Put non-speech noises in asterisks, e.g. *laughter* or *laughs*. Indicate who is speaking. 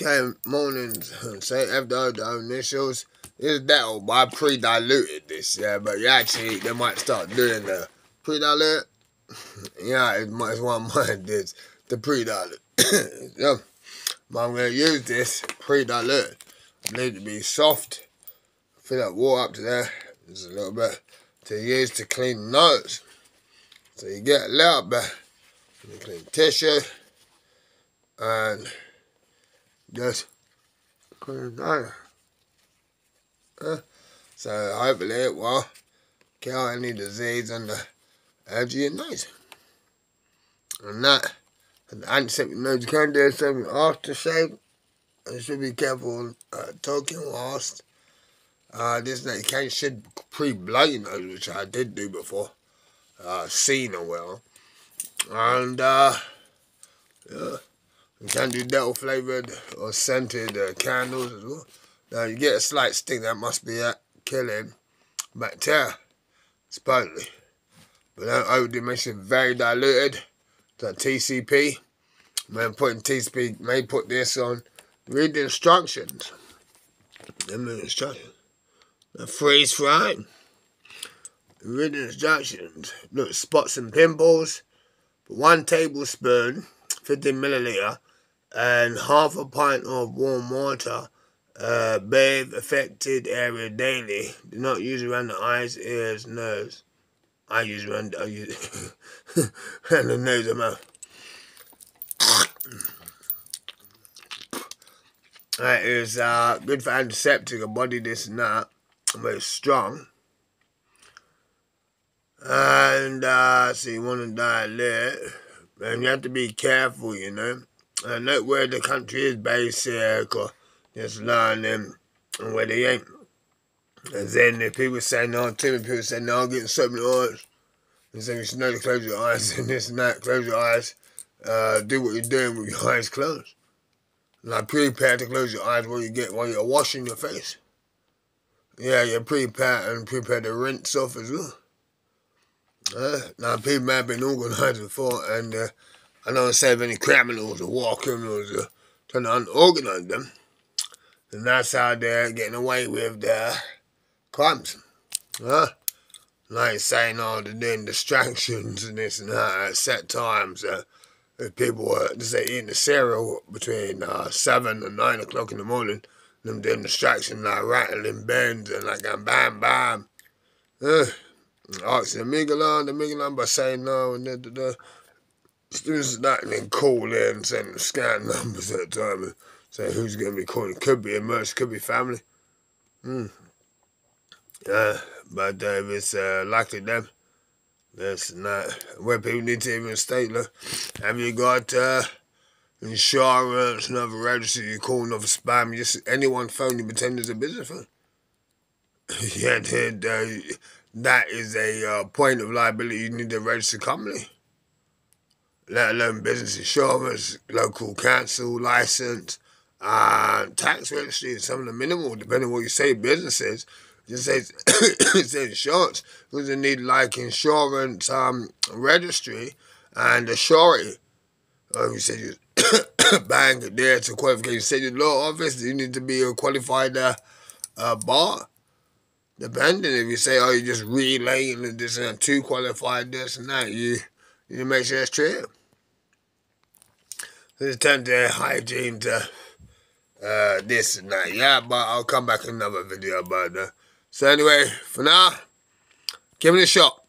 Speaker 1: Okay, mornings. *laughs* Say after the initials. Is that but I pre-diluted this, yeah, but you actually they might start doing the pre-dilute. *laughs* yeah, it's, it's one of mine *laughs* this the pre-dilute. *coughs* yeah. But I'm gonna use this pre-dilute. I need to be soft. Fill that water up to there. Just a little bit to use to clean nose. So you get a little bit. Clean tissue and clean. Uh, so hopefully it will kill any disease on the your nose. And that, and antiseptic nose, you can do something aftershave. You should be careful uh, talking whilst. Uh, this you can should pre-blow your nose, which I did do before. Uh, seen a well. And, uh, yeah. You can do devil flavored or scented uh, candles as well. Now you get a slight stink that must be uh, killing bacteria, supposedly. But don't overdo mention very diluted. The TCP. Man putting TCP may put this on. Read the instructions. Them the instructions. The freeze frame. Read the instructions. Look, spots and pimples. One tablespoon, 50 milliliter, and half a pint of warm water uh, bathe affected area daily. Do not use around the eyes, ears, nose. I use around, I use *laughs* around the nose and mouth. That is uh, good for antiseptic, a body this and that. Very strong. And uh, so you want to dilate. And you have to be careful, you know. And not where the country is based here, or just learn them where they ain't. And then the people say no, timid people say no, I'm getting something oils. And say you should know to close your eyes *laughs* and this and that, close your eyes. Uh, do what you're doing with your eyes closed. Like prepare to close your eyes while you get while you're washing your face. Yeah, you're prepared and prepare to rinse off as well. Uh, now people have been organized before and uh, I don't if any criminals or war criminals are trying to unorganize them. And that's how they're getting away with their crimes. Huh? Like saying, oh, they're doing distractions and this and that at set times. Uh, if people were, just say, eating the cereal between uh, 7 and 9 o'clock in the morning, them doing distractions like rattling bends and like going bam, bam. Uh, asking the Miguelon, the Miguelon by saying no and da da da. Students not then call in, sending scan numbers at the time. and Say who's going to be calling. Could be a merch, could be family. Hmm. Uh, but uh, if it's uh, likely them, that's not where people need to even state. Look, have you got uh, insurance, another register, you call another spam, just anyone phone you pretend it's a business phone? *laughs* yeah, then, uh, that is a uh, point of liability. You need to register company let alone business insurance, local council license, uh, tax registry, and some of the minimal, depending on what you say businesses. Just say it's *coughs* insurance. Because you need like insurance um, registry and a surety. Um, you said you *coughs* bank there to qualification. You said your law office, you need to be a qualified uh, uh, bar. Depending if you say, oh, you just relaying this and two qualified this and that, you you make sure that's true. It's time to hygiene to uh, this and that. Yeah, but I'll come back in another video about that. So anyway, for now, give it a shot.